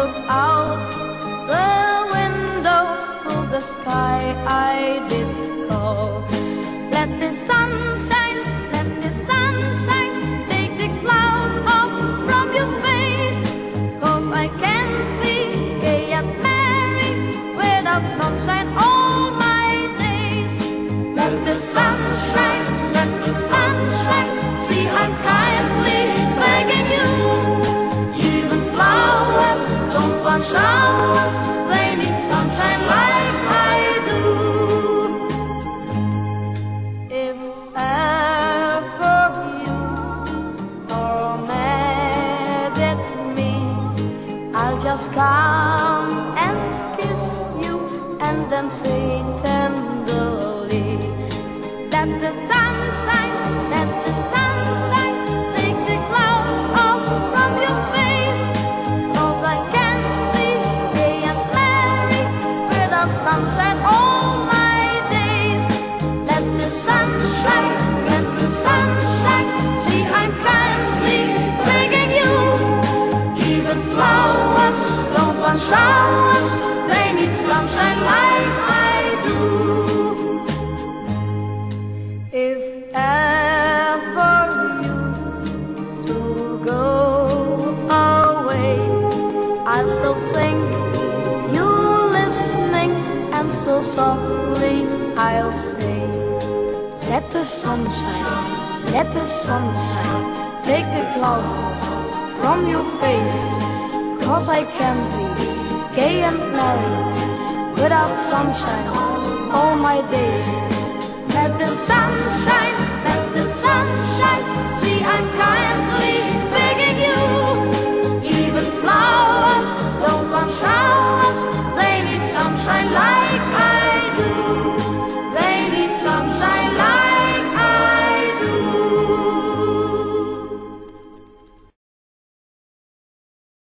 looked out the window to the sky I did call. Let the sun shine, let the sun shine, take the cloud off from your face. Cause I can't be gay and merry without sunshine all my days. Let the sun just come and kiss you and then say tenderly that the sunshine, that the don't showers, they need sunshine like I do. If ever you to go away, I'll still think you're listening, and so softly I'll say, Let the sunshine, let the sunshine take the clouds from your face, cause I can't be gay and merry without sunshine all my days. Let the sun